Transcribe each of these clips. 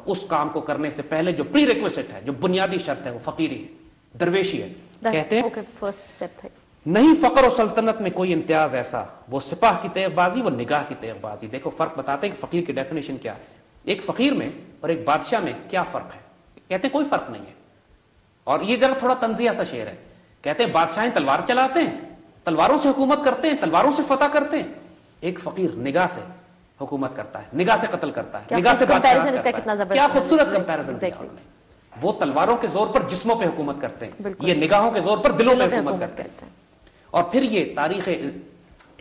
और उस काम को करने से पहले जो प्री रिक्वेस्ट है जो बुनियादी शर्त है वो फकीरी है दरवेशी है। कहते हैं okay, first step नहीं फकर और सल्तनत में कोई इम्तियाज़ ऐसा वो सिपाह की तेगबाजी वो निगाह की तेगबाजी देखो फ़र्क बताते हैं कि फकीर की डेफिनेशन क्या है। एक फकीर में और एक बादशाह में क्या फ़र्क है? कहते हैं कोई फ़र्क नहीं है। और ये जरा थोड़ा तंजिया सा शेर है। कहते हैं बादशाह तलवार चलाते हैं तलवारों से हुकूमत करते हैं तलवारों से फतह करते हैं। एक फकीर निगाह से हुकूमत करता है निगाह से कत्ल करता है निगाह से करता है। क्या खूबसूरत कंपैरिजन. वो तलवारों के ज़ोर पर जिस्मों पे हुकूमत करते हैं। ये निगाहों के ज़ोर पर दिलों दिलों पे पे हुकूमत हैं। करते हैं। और फिर ये तारीख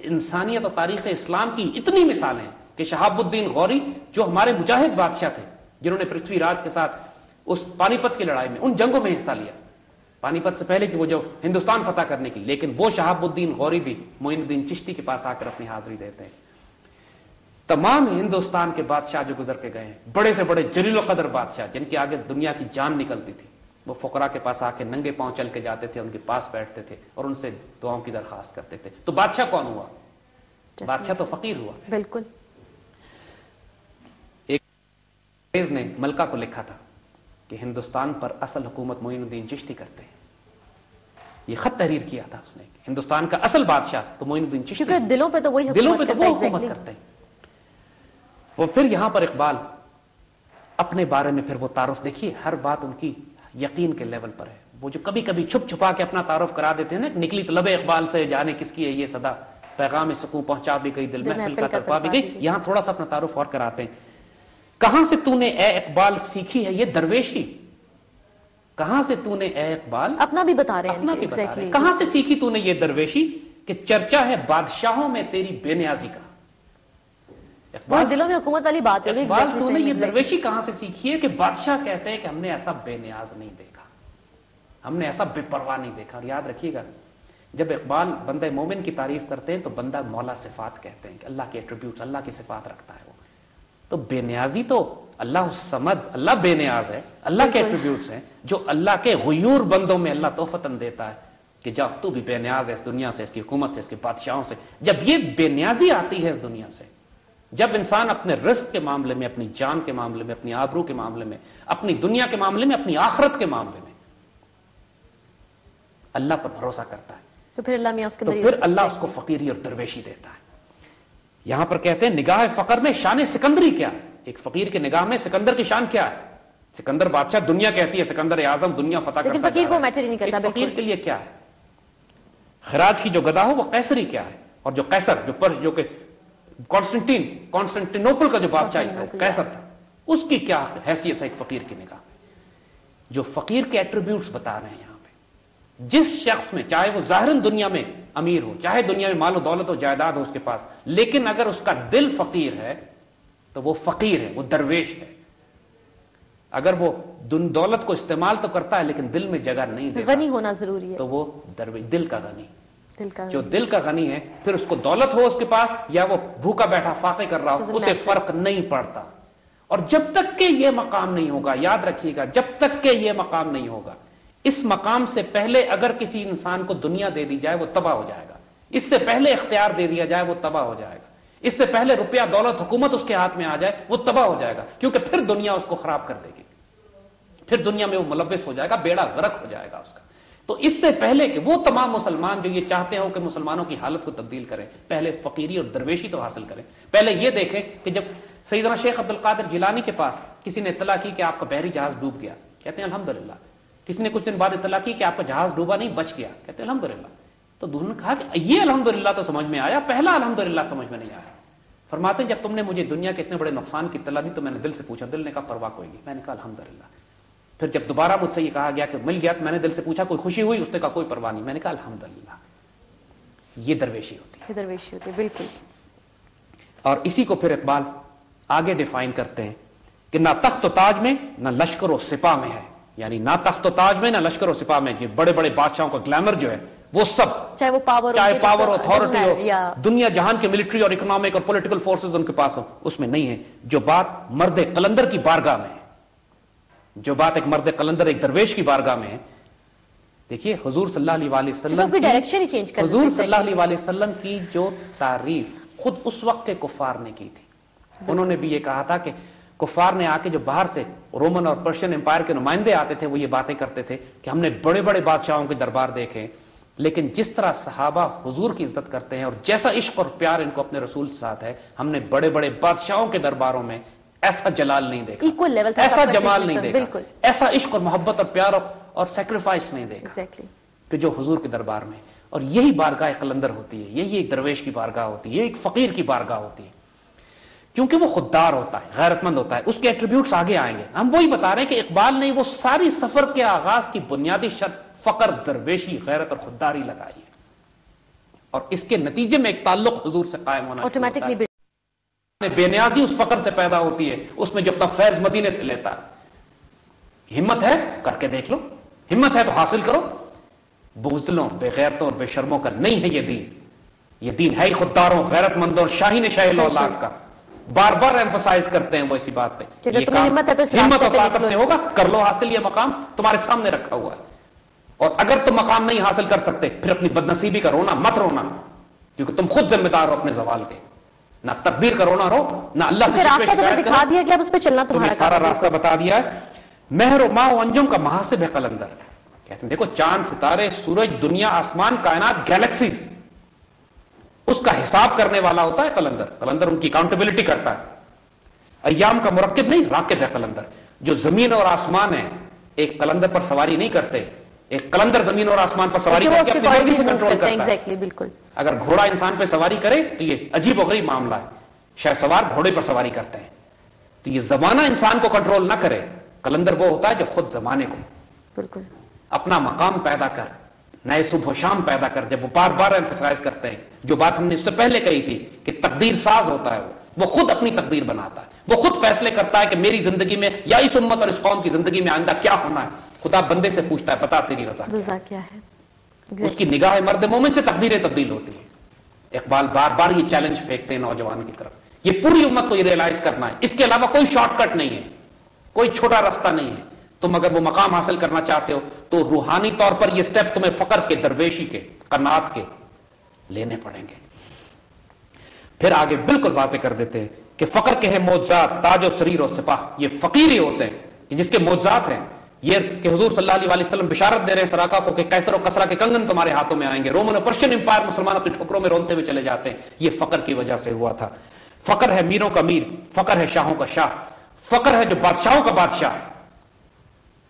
इंसानियत और तारीख इस्लाम की इतनी मिसालें हैं कि शहाबुद्दीन गौरी जो हमारे मुजाहिद बादशाह थे जिन्होंने पृथ्वीराज के साथ उस पानीपत की लड़ाई में उन जंगों में हिस्सा लिया। पानीपत से पहले कि वो जो हिंदुस्तान फतह करने की लेकिन वो शहाबुद्दीन गौरी भी मोइनुद्दीन चिश्ती के पास आकर अपनी हाजिरी देते हैं। तमाम हिंदुस्तान के बादशाह जो गुजर के गए हैं बड़े से बड़े जलील कदर बादशाह जिनके आगे दुनिया की जान निकलती थी वो फकरा के पास आके नंगे पाँव चल के जाते थे उनके पास बैठते थे और उनसे दुआओं की दरखास्त करते थे। तो बादशाह कौन हुआ? बादशाह तो फकीर हुआ। बिल्कुल। अंग्रेज़ ने मलका को लिखा था कि हिंदुस्तान पर असल हुकूमत मोइनुद्दीन चिश्ती करते हैं। ये खत तहरीर किया था उसने हिंदुस्तान का असल बादशाह तो मोइनुद्दीन चिश्ती दिलों पे तो वही दिलों पे हुकूमत तो वो हुकूमत करते हैं। और फिर यहाँ पर इकबाल अपने बारे में फिर वो तारुफ देखिए हर बात उनकी यकीन के लेवल पर है। वो जो कभी कभी छुप छुपा के अपना तारुफ करा देते हैं ना निकली तलब इकबाल से जाने किसकी है ये सदा। पैगाम सुकून पहुँचा भी गई दिल महफिल का तरफा भी गई। यहाँ थोड़ा सा अपना तारुफ और कराते हैं। कहाँ से तूने ए इकबाल सीखी है ये दरवेशी? कहाँ से तूने ए इकबाल? अपना भी बता रहे हैं अपना भी बता रहे हैं। कहाँ से सीखी तूने ये दरवेशी? कि चर्चा है बादशाहों में तेरी बेनियाजी का। वो दिलों में हुकूमत वाली बात होगी इकबाल तूने ये दरवेशी कहाँ से सीखी है कि बादशाह कहते हैं कि हमने ऐसा बेनियाज नहीं देखा? हमने ऐसा बेपरवाह नहीं देखा। और याद रखिएगा जब इकबाल बंदे मोमिन की तारीफ़ करते हैं तो बंदा मौला सिफात कहते हैं कि अल्लाह के एट्रीब्यूट्स अल्लाह की सिफात रखता है वो। तो बेनियाजी तो अल्लाह समद अल्लाह बेनियाज है अल्लाह के बिल्कुल। एट्रीब्यूट्स हैं जो अल्लाह के गयूर बंदों में अल्लाह तोहफतन देता है कि जा तू भी बेनियाज है इस दुनिया से इसकी हुकूमत से इसके बादशाहों से। जब ये बेनियाजी आती है इस दुनिया से जब इंसान अपने रिस्क के मामले में अपनी जान के मामले में अपनी आबरू के मामले में अपनी दुनिया के मामले में अपनी आखरत के मामले में अल्लाह पर भरोसा करता है। तो फिर अल्लाह उसके तो फिर अल्लाह उसको फकीरी और दरवेशी देता है। यहाँ पर कहते हैं निगाह फकर में शान सिकंदरी क्या है? एक फकीर की निगाह में सिकंदर की शान क्या है? सिकंदर बादशाह दुनिया कहती है सिकंदर आज़म दुनिया फतह करता फकीर को मैटर नहीं करता, फकीर के लिए क्या है? खराज की जो गदा हो वो कैसरी क्या है? और जो कैसर जो पर जो कि कॉन्स्टेंटीन कॉन्स्टेंटिनोपल का जो बादशाह है, कॉन्स्टेंटिनोपल, कैसर था। उसकी क्या हैसियत है एक फकीर की निगाह में जो फकीर के एट्रीब्यूट्स बता रहे हैं यहाँ पे। जिस शख्स में चाहे वो जाहिरन दुनिया में अमीर हो चाहे दुनिया में मालो दौलत हो जायदाद हो उसके पास लेकिन अगर उसका दिल फकीर है तो वो फकीर है वो दरवेश है। अगर वो दुन दौलत को इस्तेमाल तो करता है लेकिन दिल में जगह नहीं देता गनी होना ज़रूरी है। तो वो दरवेश दिल का गनी। दिल का जो दिल का गनी है फिर उसको दौलत हो उसके पास या वो भूखा बैठा फाके कर रहा हो उसे फ़र्क नहीं पड़ता। और जब तक के ये मकाम नहीं होगा याद रखिएगा जब तक के ये मकाम नहीं होगा इस मकाम से पहले अगर किसी इंसान को दुनिया दे दी जाए वो तबाह हो जाएगा। इससे पहले इख्तियार दे दिया जाए वो तबाह हो जाएगा। इससे पहले रुपया दौलत हुकूमत उसके हाथ में आ जाए वो तबाह हो जाएगा क्योंकि फिर दुनिया उसको खराब कर देगी। फिर दुनिया में वो मुलविस हो जाएगा बेड़ा गर्क हो जाएगा उसका। तो इससे पहले कि वो तमाम मुसलमान जो ये चाहते हो कि मुसलमानों की हालत को तब्दील करें, पहले फकीरी और दरवेशी तो हासिल करें। पहले ये देखें कि जब सईदना शेख अब्दुल कादिर जिलानी के पास किसी ने इतला की कि आपका बहरी जहाज़ डूब गया, कहते हैं, अल्हम्दुलिल्लाह। किसी ने कुछ दिन बाद इतला की कि आपका जहाज़ डूबा नहीं, बच गया, कहते हैं, अल्हम्दुलिल्लाह। तो दूसरे ने कहा कि ये अल्हम्दुलिल्लाह तो समझ में आया, पहला अल्हम्दुलिल्लाह समझ में नहीं आया। फरमाते जब तुमने मुझे दुनिया के इतने बड़े नुकसान की इतला दी तो मैंने दिल से पूछा, दिल ने कहा, परवाह कोई नहीं। मैंने कहा, अल्हम्दुलिल्लाह। फिर जब दोबारा मुझसे ये कहा गया कि मिल गया तो मैंने दिल से पूछा कोई खुशी हुई? उसने कहा कोई परवाह नहीं। मैंने कहा अल्हम्दुलिल्लाह। ये दरवेशी होती है। दरवेशी होती है बिल्कुल। और इसी को फिर इकबाल आगे डिफाइन करते हैं कि ना तख्त ताज में ना लश्कर सिपा में है। यानी ना तख्त ताज में ना लश्कर सिपा में। बड़े बड़े बादशाहों का ग्लैमर जो है वो सब चाहे वो पावर चाहे पावर अथॉरिटी हो दुनिया जहान के मिलिट्री और इकोनॉमिक और पॉलिटिकल फोर्सेस उनके पास हो उसमें नहीं है। जो बात मर्द कलंदर की बारगाह में है। जो बात एक मर्द कलंदर एक दरवेश की बारगाह में है देखिए हजूर डायरेक्शन ही चेंज कर हुजूर वसल्लम की जो तारीफ़ खुद उस वक्त के कुफार ने की थी। उन्होंने भी ये कहा था कि कुफार ने आके जो बाहर से रोमन और पर्शियन एम्पायर के नुमाइंदे आते थे वो ये बातें करते थे कि हमने बड़े बड़े बादशाहों के दरबार देखे लेकिन जिस तरह सहाबा हुजूर की इज़्ज़त करते हैं और जैसा इश्क और प्यार इनको अपने रसूल के साथ है हमने बड़े बड़े बादशाहों के दरबारों में ऐसा जलाल नहीं देखा। इक्वल लेवल ऐसा जमाल नहीं देखा। बिल्कुल। ऐसा इश्क और मोहब्बत और प्यार और, सेक्रीफाइस नहीं देखा। एग्जैक्टली कि जो हुजूर के दरबार में। और यही बारगाह कलंदर होती है यही एक दरवेश की बारगाह होती है एक फकीर की बारगाह होती है। क्योंकि वो खुददार होता है गैरतमंद होता है उसके एट्रीब्यूट्स आगे आएँगे। हम वही बता रहे हैं कि इकबाल ने वो सारी सफ़र के आगाज़ की बुनियादी शर्त फकर दरवेशी गैरत और खुददारी लगाई है। और इसके नतीजे में एक ताल्लुक हुजूर से कायम होना ऑटोमेटिकली बेनियाजी उस फकर से पैदा होती है उसमें जो अपना फैज मदीने से लेता है। हिम्मत है? करके देख लो। हिम्मत है तो हासिल करो। बुजदलों बेगैरतों और बेशर्मों का नहीं है ये दीन। ये दीन है खुददारों गैरतमंदों और शाहीन शाही औलाद का। बार बार एम्फोसाइज करते हैं वो इसी बात पे। हिम्मत है तो हिम्मत और ताकत से होगा। कर लो हासिल ये मकाम। तुम्हारे सामने रखा हुआ है। और अगर तुम मकाम नहीं हासिल कर सकते फिर अपनी बदनसीबी का रोना मत रोना क्योंकि तुम खुद जिम्मेदार हो अपने जवाल के। ना तकदीर का रोना रो ना अल्लाह से रास्ता तुम्हें दिखा दिया कि अब उस पर चलना तुम्हारा सारा रास्ता बता दिया है। मेहर माओ अंजुम का महासिब है कलंदर। कहते हैं देखो चाँद सितारे सूरज दुनिया आसमान कायनात गैलेक्सीज। उसका हिसाब करने वाला होता है कलंदर। कलंदर उनकी अकाउंटेबिलिटी करता है। अयाम का मुरक्ब नहीं राकिब है कलंदर। जो ज़मीन और आसमान है एक कलंदर पर सवारी नहीं करते। एक कलंदर ज़मीन और आसमान पर सवारी करके अपनी मर्ज़ी से कंट्रोल करता है exactly, बिल्कुल। अगर घोड़ा इंसान पे सवारी करे तो ये अजीब गरीब मामला है। शायद सवार घोड़े पर सवारी करते हैं। तो ये जमाना इंसान को कंट्रोल ना करे कलंदर वो होता है जो खुद जमाने को। बिल्कुल। अपना मकाम पैदा कर नए सुबह शाम पैदा कर जब वो बार बार एम्फोसाइज करते हैं। जो बात हमने इससे पहले कही थी कि तकदीर साज होता है वो। वो खुद अपनी तकदीर बनाता है। वो खुद फैसले करता है कि मेरी ज़िंदगी में या इस उम्मत और इस कौम की ज़िंदगी में आइंदा क्या होना है। खुदा बंदे से पूछता है बता तेरी रजा रजा क्या है? Exactly. उसकी निगाह मर्द मोमिन से तकदीरें तब्दील होती है। इकबाल बार बार ये चैलेंज फेंकते हैं नौजवान की तरफ़। ये पूरी उम्मत को ये रियलाइज़ करना है। इसके अलावा कोई शॉर्टकट नहीं है। कोई छोटा रास्ता नहीं है। तुम अगर वो मकाम हासिल करना चाहते हो तो रूहानी तौर पर ये स्टेप तुम्हें फकर के दरवेशी के कनात के लेने पड़ेंगे। फिर आगे बिल्कुल वाजे कर देते हैं कि फकर के हैं मोजात ताजो शरीर और सिपाह। ये फकीर ही होते हैं कि जिसके मोजात हैं ये कि हजूर सल्लल्लाहु अलैहि वसल्लम बिशारत दे रहे हैं सराका को कि कैसर और कसरा के कंगन तुम्हारे हाथों में आएँगे। रोमन और पर्शियन एम्पायर मुसलमान अपनी ठोकरों में रोनते हुए चले जाते हैं। ये फकर की वजह से हुआ था। फकर है मीरों का मीर फकर है शाहों का शाह फकर है जो बादशाहों का बादशाह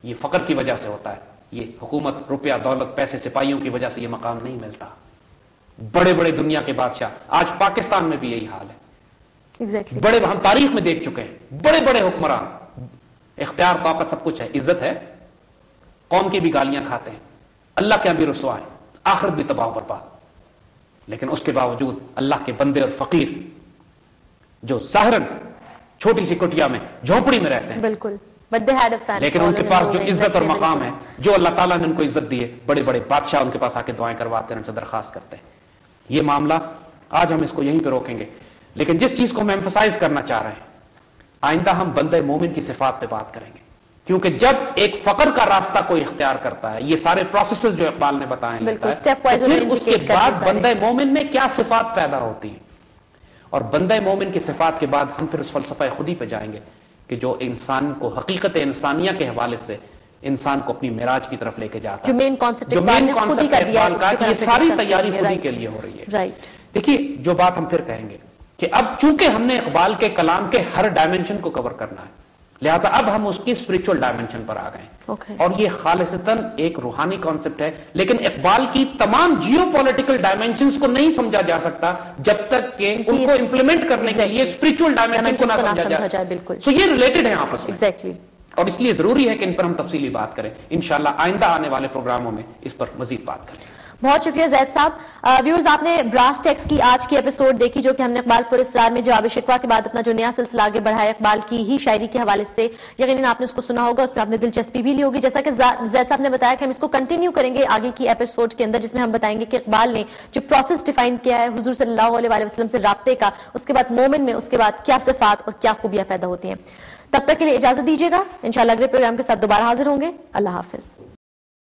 ये फकर की वजह से होता है। ये हुकूमत रुपया दौलत पैसे सिपाहियों की वजह से ये मकाम नहीं मिलता। बड़े बड़े दुनिया के बादशाह। आज पाकिस्तान में भी यही हाल है। Exactly. बड़े हम तारीख में देख चुके हैं। बड़े बड़े हुक्मरान। इख्तियार ताकत सब कुछ है इज़्ज़त है। कौम की भी गालियाँ खाते हैं। अल्लाह के यहाँ भी रसवा है। आखिरत भी तबाह बर्बाद। लेकिन उसके बावजूद अल्लाह के बंदे और फकीर जो साहरन छोटी सी कुटिया में झोपड़ी में रहते हैं। बिल्कुल। लेकिन उनके पास जो इज़्ज़त और मकाम है जो अल्लाह ताला ने उनको इज़्ज़त दी है बड़े बड़े बादशाह उनके पास आके दुआएँ करवाते हैं उनसे दरखास्त करते हैं। ये मामला आज हम इसको यहीं पे रोकेंगे। लेकिन जिस चीज़ को हम एम्फोसाइज करना चाह रहे हैं आइंदा हम बंद मोमिन की सिफात पे बात करेंगे। क्योंकि जब एक फकर का रास्ता कोई इख्तियार करता है ये सारे प्रोसेस जो इकबाल ने बताए लेता है, तो फिर उसके बाद बंदे मोमिन में क्या सिफात पैदा होती है? और बंदे मोमिन की सिफात के बाद हम फिर उस फलसफा खुदी पे जाएँगे कि जो इंसान को हकीकत इंसानिया के हवाले से इंसान को अपनी मिराज की तरफ़ लेके जाता है। जो मेन कॉन्सेप्ट जो मेन कॉन्सेप्ट ये सारी तैयारी खुदी के लिए हो रही है। राइट देखिए जो बात हम फिर कहेंगे कि अब चूँकि हमने इकबाल के कलाम के हर डायमेंशन को कवर करना है लिहाजा अब हम उसकी स्पिरिचुअल डायमेंशन पर आ गए okay. और ये खालिसतन एक रूहानी कॉन्सेप्ट है लेकिन इकबाल की तमाम जियो पोलिटिकल डायमेंशन को नहीं समझा जा सकता जब तक कि उनको इंप्लीमेंट करने exactly. के लिए स्पिरिचुअल डायमेंशन को ना समझा जाए। बिल्कुल। सो ये रिलेटेड है आपस में। Exactly. और इसलिए ज़रूरी है कि इन पर हम तफसीली बात करें। इनशाला आइंदा आने वाले प्रोग्रामों में इस पर मजीद बात करें। बहुत शुक्रिया जैद साहब। व्यूअर्स आपने ब्रास टेक्स की आज की एपिसोड देखी, जो कि हमने इकबाल पुर इसरार में जवाब शिकवा के बाद अपना जो नया सिलसिला आगे बढ़ाया इकबाल की ही शायरी के हवाले से। यकीन आपने उसको सुना होगा, उसमें आपने दिलचस्पी भी ली होगी। जैसा कि जैद साहब ने बताया कि हम इसको कंटिन्यू करेंगे आगे की एपिसोड के अंदर, जिसमें हम बताएँगे कि इकबाल ने जो प्रोसेस डिफाइन किया है, हजूर सल्लल्लाहु अलैहि वसल्लम से रबते का, उसके बाद मोमिन में, उसके बाद क्या सिफात और क्या खूबियाँ पैदा होती हैं। तब तक के लिए इजाज़त दीजिएगा। इंशाल्लाह अगले प्रोग्राम के साथ दोबारा हाजिर होंगे। अल्लाह हाफिज।